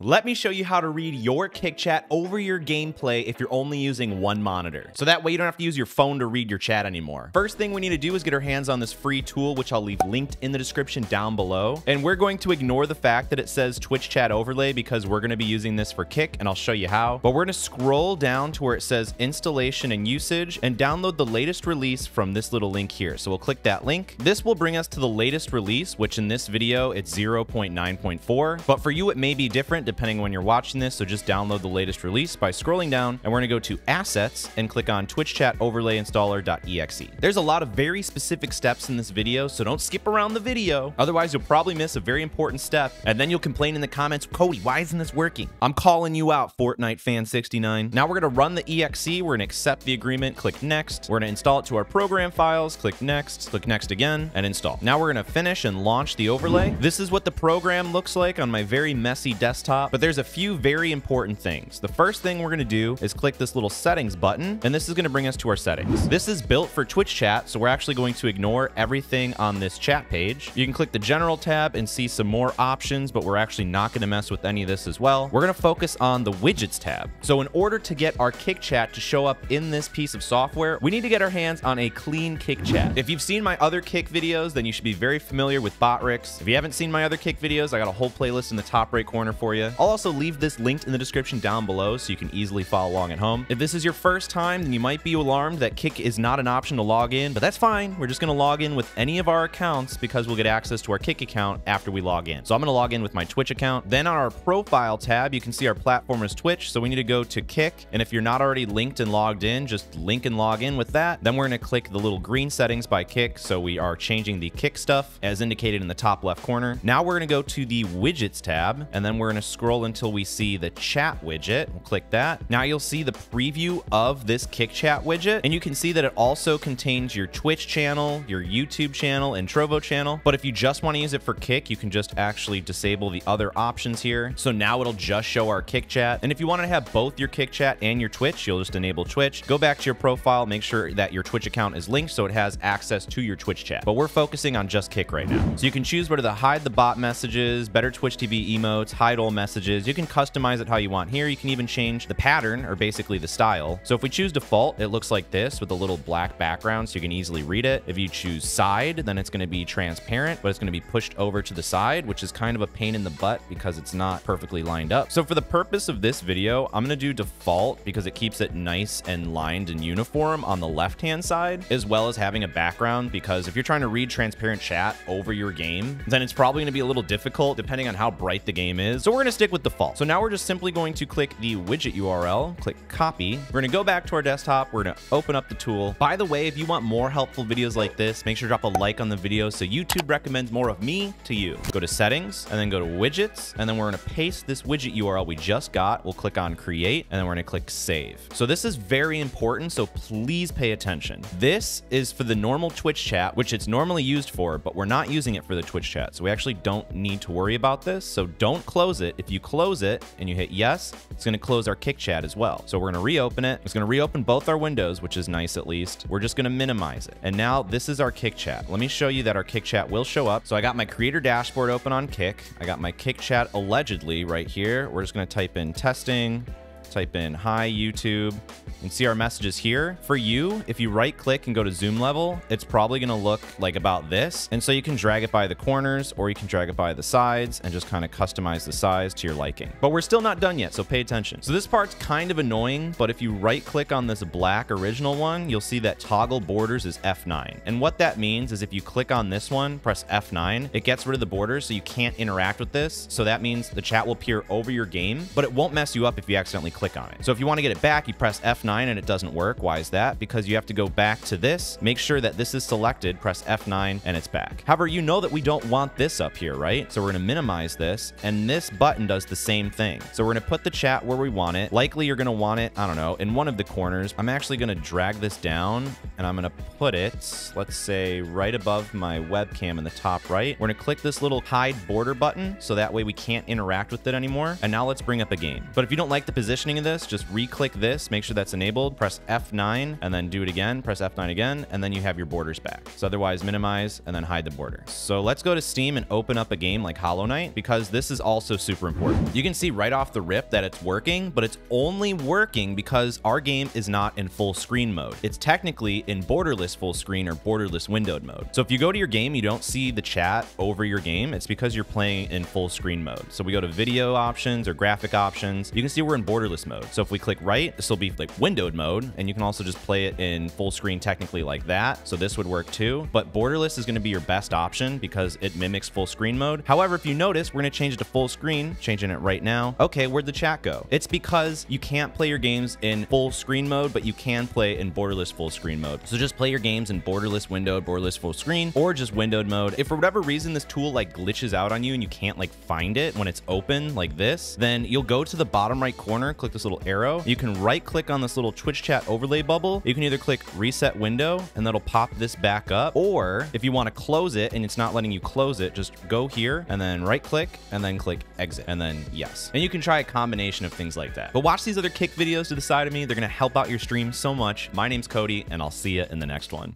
Let me show you how to read your Kick Chat over your gameplay if you're only using one monitor. So that way you don't have to use your phone to read your chat anymore. First thing we need to do is get our hands on this free tool, which I'll leave linked in the description down below. And we're going to ignore the fact that it says Twitch Chat Overlay because we're going to be using this for Kick, and I'll show you how. But we're going to scroll down to where it says installation and usage and download the latest release from this little link here. So we'll click that link. This will bring us to the latest release, which in this video, it's 0.9.4. But for you, it may be different depending on when you're watching this, so just download the latest release by scrolling down, and we're gonna go to Assets and click on Twitch Chat Overlay Installer.exe. There's a lot of very specific steps in this video, so don't skip around the video. Otherwise, you'll probably miss a very important step, and then you'll complain in the comments, Cody, why isn't this working? I'm calling you out, Fortnite fan 69. Now we're gonna run the exe, we're gonna accept the agreement, click Next. We're gonna install it to our program files, click Next, click Next again, and install. Now we're gonna finish and launch the overlay. This is what the program looks like on my very messy desktop but there's a few very important things. The first thing we're gonna do is click this little settings button, and this is gonna bring us to our settings. This is built for Twitch chat, so we're actually going to ignore everything on this chat page. You can click the general tab and see some more options, but we're actually not gonna mess with any of this as well. We're gonna focus on the widgets tab. So in order to get our kick chat to show up in this piece of software, we need to get our hands on a clean kick chat. If you've seen my other kick videos, then you should be very familiar with Botrix. If you haven't seen my other kick videos, I got a whole playlist in the top right corner for you. I'll also leave this linked in the description down below so you can easily follow along at home. If this is your first time, then you might be alarmed that Kick is not an option to log in, but that's fine. We're just going to log in with any of our accounts because we'll get access to our Kick account after we log in. So I'm going to log in with my Twitch account. Then on our profile tab, you can see our platform is Twitch. So we need to go to Kick. And if you're not already linked and logged in, just link and log in with that. Then we're going to click the little green settings by Kick. So we are changing the Kick stuff as indicated in the top left corner. Now we're going to go to the widgets tab and then we're going to scroll until we see the chat widget. We'll click that. Now you'll see the preview of this Kick Chat widget, and you can see that it also contains your Twitch channel, your YouTube channel, and Trovo channel. But if you just want to use it for Kick, you can just actually disable the other options here. So now it'll just show our Kick Chat. And if you want to have both your Kick Chat and your Twitch, you'll just enable Twitch. Go back to your profile, make sure that your Twitch account is linked so it has access to your Twitch chat. But we're focusing on just Kick right now. So you can choose whether to hide the bot messages, better Twitch TV emotes, hide all messages. You can customize it how you want here. You can even change the pattern or basically the style. So if we choose default, it looks like this with a little black background so you can easily read it. If you choose side, then it's going to be transparent, but it's going to be pushed over to the side, which is kind of a pain in the butt because it's not perfectly lined up. So for the purpose of this video, I'm going to do default because it keeps it nice and lined and uniform on the left-hand side, as well as having a background because if you're trying to read transparent chat over your game, then it's probably going to be a little difficult depending on how bright the game is. So we're going to stick with the default. So now we're just simply going to click the widget URL, click copy. We're to go back to our desktop. We're to open up the tool. By the way, if you want more helpful videos like this, make sure to drop a like on the video so YouTube recommends more of me to you. Go to settings and then go to widgets. And then we're to paste this widget URL we just got. We'll click on create and then we're to click save. So this is very important. So please pay attention. This is for the normal Twitch chat, which it's normally used for, but we're not using it for the Twitch chat. So we actually don't need to worry about this. So don't close it. If you close it and you hit yes, it's going to close our kick chat as well. So we're going to reopen it. It's going to reopen both our windows, which is nice at least. We're just going to minimize it. And now this is our kick chat. Let me show you that our kick chat will show up. So I got my creator dashboard open on kick. I got my kick chat allegedly right here. We're just going to type in testing type in hi YouTube and see our messages here. For you, if you right click and go to zoom level, it's probably to look like about this. And so you can drag it by the corners or you can drag it by the sides and just kind of customize the size to your liking. But we're still not done yet, so pay attention. So this part's kind of annoying, but if you right click on this black original one, you'll see that toggle borders is F9. And what that means is if you click on this one, press F9, it gets rid of the borders so you can't interact with this. So that means the chat will appear over your game, but it won't mess you up if you accidentally click on it. So if you want to get it back, you press F9 and it doesn't work. Why is that? Because you have to go back to this, make sure that this is selected, press F9 and it's back. However, you know that we don't want this up here, right? So we're going to minimize this and this button does the same thing. So we're going to put the chat where we want it. Likely you're going to want it, I don't know, in one of the corners. I'm actually going to drag this down and I'm going to put it, let's say right above my webcam in the top right. We're going to click this little hide border button so that way we can't interact with it anymore. And now let's bring up a game. But if you don't like the position functioning of this, just re-click this, make sure that's enabled, press F9, and then do it again, press F9 again, and then you have your borders back. So otherwise minimize and then hide the border. So let's go to Steam and open up a game like Hollow Knight because this is also super important. You can see right off the rip that it's working, but it's only working because our game is not in full screen mode. It's technically in borderless full screen or borderless windowed mode. So if you go to your game, you don't see the chat over your game, it's because you're playing in full screen mode. So we go to video options or graphic options. You can see we're in borderless mode. So if we click right, this will be like windowed mode, and you can also just play it in full screen technically like that. So this would work too. But borderless is going to be your best option because it mimics full screen mode. However, if you notice, we're going to change it to full screen, changing it right now. Okay, where'd the chat go? It's because you can't play your games in full screen mode, but you can play in borderless full screen mode. So just play your games in borderless windowed, borderless full screen, or just windowed mode. If for whatever reason this tool like glitches out on you and you can't like find it when it's open like this, then you'll go to the bottom right corner, click this little arrow. You can right click on this little Twitch chat overlay bubble. You can either click reset window and that'll pop this back up. Or if you want to close it and it's not letting you close it, just go here and then right click and then click exit and then yes. And you can try a combination of things like that. But watch these other kick videos to the side of me. They're going to help out your stream so much. My name's Cody and I'll see you in the next one.